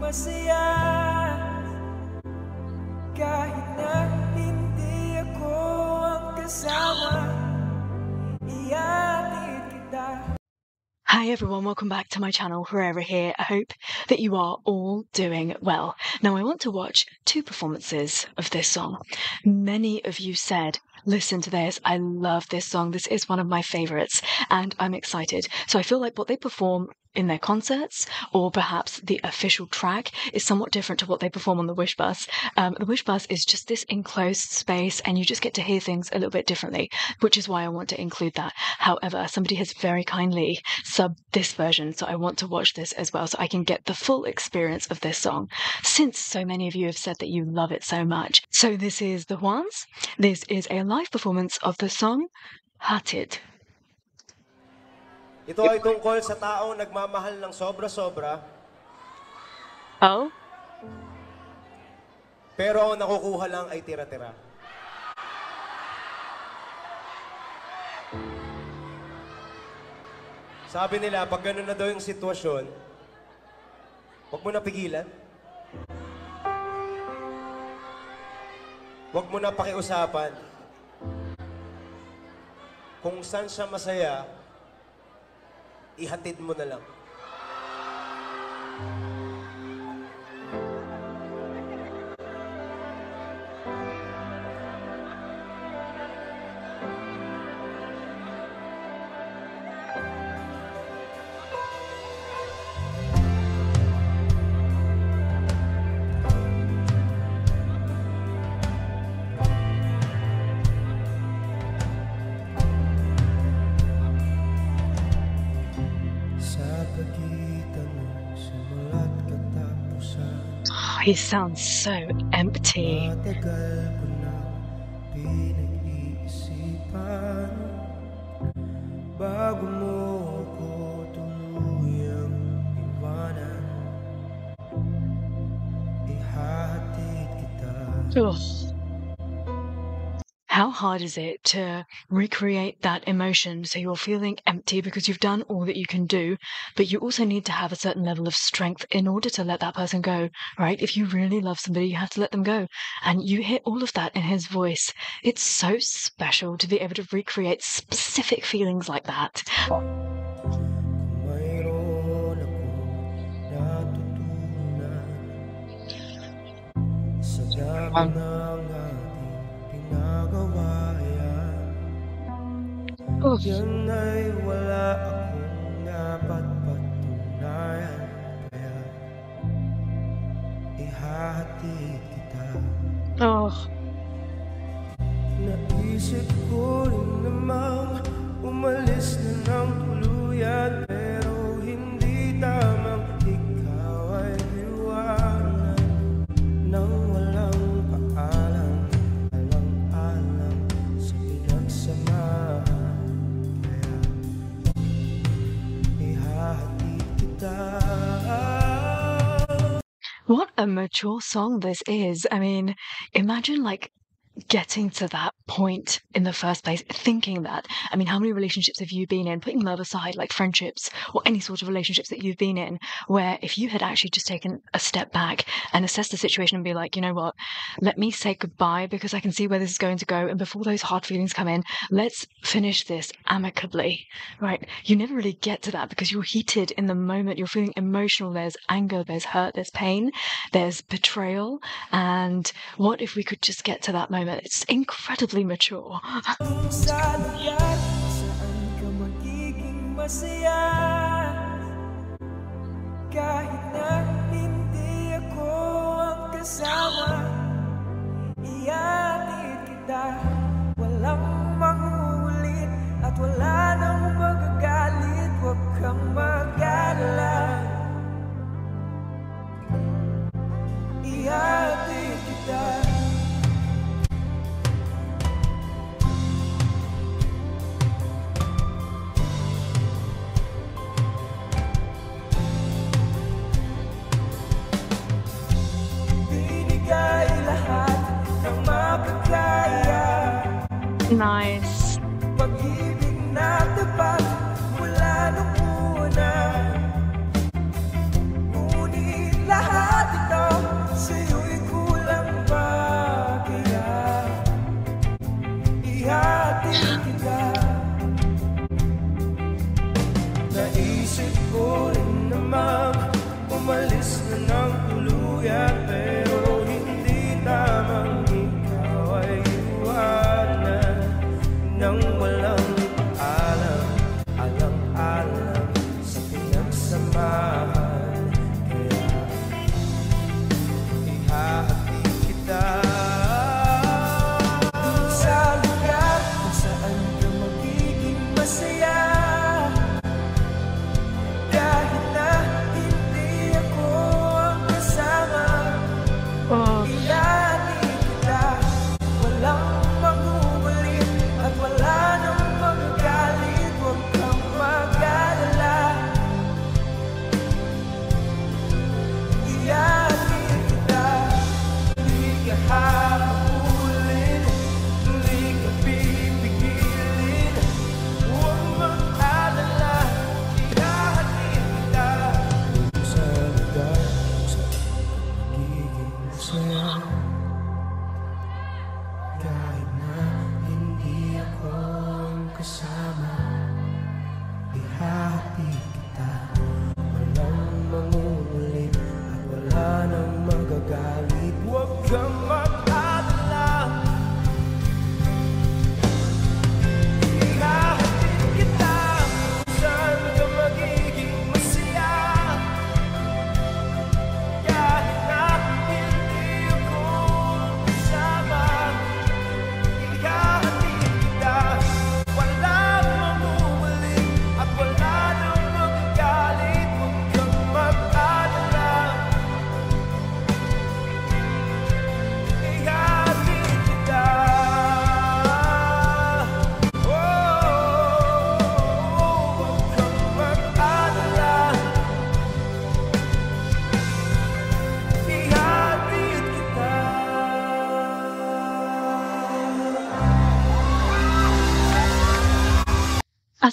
masaya Kahit na hindi ako ang kasama Hi everyone, welcome back to my channel, Hurraira here. I hope that you are all doing well. Now I want to watch two performances of this song. Many of you said, listen to this, I love this song, this is one of my favourites, and I'm excited. So I feel like what they perform in their concerts, or perhaps the official track is somewhat different to what they perform on the Wish Bus. Um, the Wish Bus is just this enclosed space, and you just get to hear things a little bit differently, which is why I want to include that. However, somebody has very kindly subbed this version, so I want to watch this as well, so I can get the full experience of this song. Since so many of you have said that you love it so much, so this is the Juans. This is a live performance of the song Hatid. Ito ay tungkol sa taong nagmamahal ng sobra-sobra, Oh, pero ang nakukuha lang ay tira-tira. Sabi nila, pag ganun na daw yung sitwasyon, huwag mo na pigilan. Huwag mo na pakiusapan. Kung saan siya masaya, ihatid mo na lang. He sounds so empty. Matagal How hard is it to recreate that emotion so you're feeling empty because you've done all that you can do, but you also need to have a certain level of strength in order to let that person go, right? If you really love somebody, you have to let them go. And you hear all of that in his voice. It's so special to be able to recreate specific feelings like that. Mayroon Ugh. Yan ay wala akong dapat patunayan Kaya ihahatid kita Oh, Naisip ko what a mature song this is. I mean, imagine like getting to that point in the first place, thinking that. I mean, how many relationships have you been in, putting love aside, like friendships or any sort of relationships that you've been in, where if you had actually just taken a step back and assessed the situation and be like, you know what, let me say goodbye because I can see where this is going to go. And before those hard feelings come in, let's finish this amicably, right? You never really get to that because you're heated in the moment. You're feeling emotional. There's anger, there's hurt, there's pain, there's betrayal. And what if we could just get to that moment? It's incredibly mature. Sa lugar saan ka magiging masaya Kahit na hindi ako ang kasama Iatid kita Walang mangulit At wala nang magagalit Nice. Pinagsamahan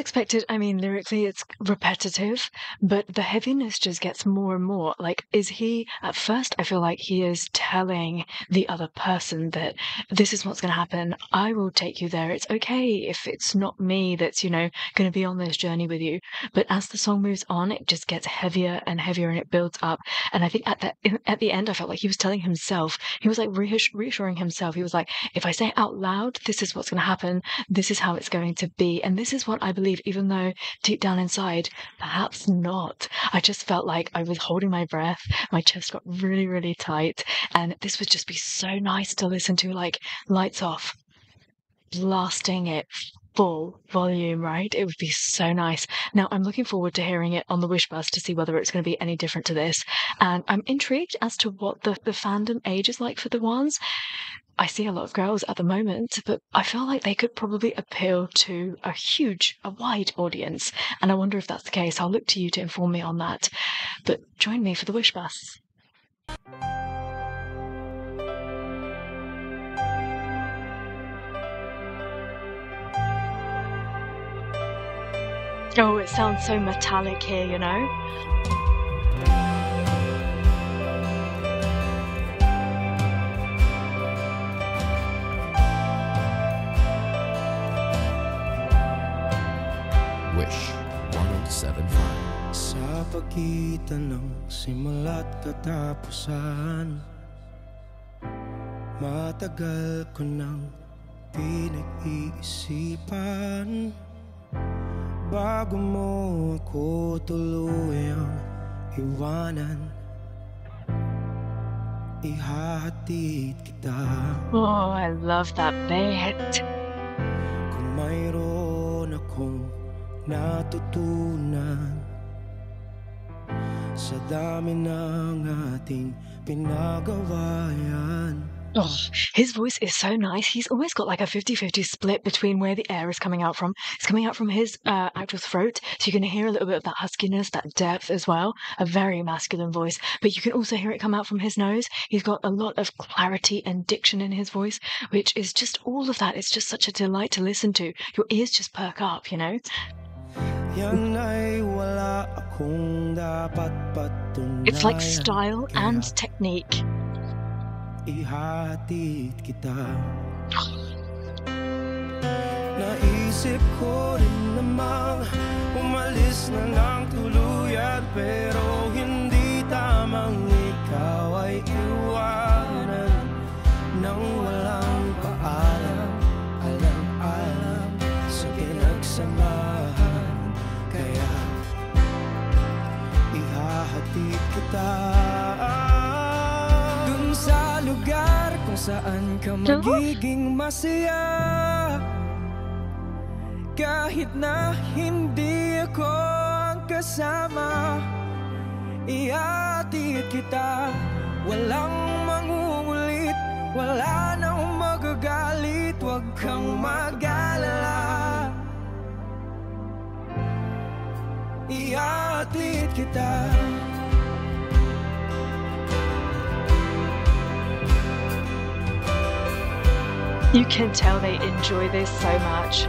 expected, I mean, lyrically it's repetitive, but the heaviness just gets more and more. Like, is he, at first, I feel like he is telling the other person that this is what's going to happen. I will take you there. It's okay if it's not me that's, you know, going to be on this journey with you. But as the song moves on, it just gets heavier and heavier and it builds up. And I think at the, at the end, I felt like he was telling himself, he was like reassuring himself. He was like, if I say out loud, this is what's going to happen. This is how it's going to be. And this is what I believe, even though deep down inside, perhaps not. I just felt like I was holding my breath. My chest got really, really tight. And this would just be so nice to listen to, like lights off, blasting it full volume, right? It would be so nice. Now, I'm looking forward to hearing it on the Wish Bus to see whether it's going to be any different to this. And I'm intrigued as to what the, the fandom age is like for the Juans. I see a lot of girls at the moment, but I feel like they could probably appeal to a huge, a wide audience. And I wonder if that's the case. I'll look to you to inform me on that. But join me for the Wish Bus. Oh, it sounds so metallic here, you know? Wish 1075. Sa pagitan ng simula't katapusan Matagal ko nang pinag-iisipan Bago mo ako tuluyang iwanan Ihahatid kita Oh, I love that bit. Kung mayroon akong natutunan Sa dami ng ating pinagawa yan Oh, his voice is so nice. He's almost got like a 50 50 split between where the air is coming out from. It's coming out from his uh, actual throat, so you can hear a little bit of that huskiness, that depth as well. A very masculine voice, but you can also hear it come out from his nose. He's got a lot of clarity and diction in his voice, which is just all of that. It's just such a delight to listen to. Your ears just perk up, you know? Yan ay wala akong dapat patunayan It's like style and technique. ihatid kita. Naisip ko rin namang umalis na lang tuluyan Pero hindi tamang ikaw ay iwanan. Nang walang paalam, alam-alam sa pinagsamahan. Kaya ihahatid kita. Saan ka magiging masaya? Kahit na hindi ako ang kasama Iatid kita. Walang mangungulit Wala nang magagalit. Huwag kang mag-alala. Iatid kita You can tell they enjoy this so much.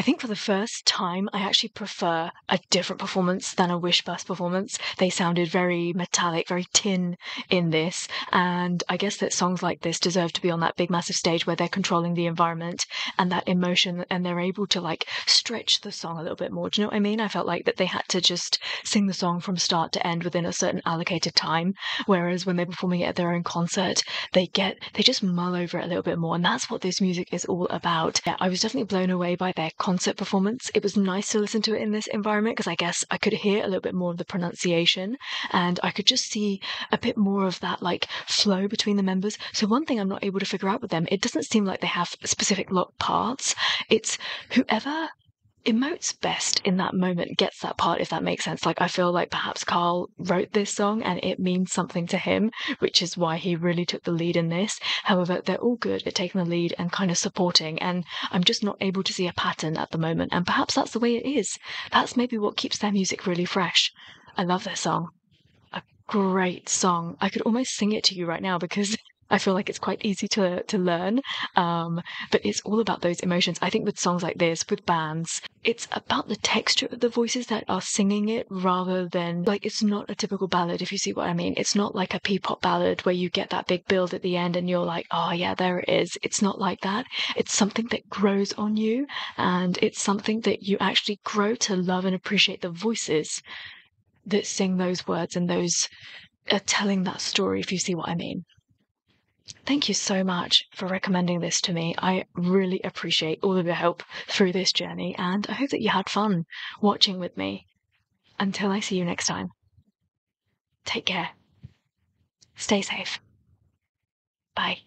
I think for the first time, I actually prefer a different performance than a Wish Bus performance. They sounded very metallic, very tin in this. And I guess that songs like this deserve to be on that big, massive stage where they're controlling the environment and that emotion and they're able to like stretch the song a little bit more. Do you know what I mean? I felt like that they had to just sing the song from start to end within a certain allocated time. Whereas when they're performing it at their own concert, they get, they just mull over it a little bit more. And that's what this music is all about. Yeah, I was definitely blown away by their concert performance. It was nice to listen to it in this environment because I guess I could hear a little bit more of the pronunciation and I could just see a bit more of that like flow between the members. So one thing I'm not able to figure out with them, it doesn't seem like they have specific lock parts. It's whoever emotes best in that moment gets that part if that makes sense. Like i feel like perhaps carl wrote this song and it means something to him which is why he really took the lead in this. However they're all good at taking the lead and kind of supporting and i'm just not able to see a pattern at the moment. And perhaps that's the way it is. That's maybe what keeps their music really fresh. I love their song. A great song. I could almost sing it to you right now because I feel like it's quite easy to to learn, um, but it's all about those emotions. I think with songs like this, with bands, it's about the texture of the voices that are singing it rather than like it's not a typical ballad. If you see what I mean, it's not like a P-pop ballad where you get that big build at the end and you're like, oh yeah, there it is. It's not like that. It's something that grows on you, and it's something that you actually grow to love and appreciate the voices that sing those words and those are telling that story. If you see what I mean. Thank you so much for recommending this to me. I really appreciate all of your help through this journey, and I hope that you had fun watching with me. Until I see you next time, take care. Stay safe. Bye.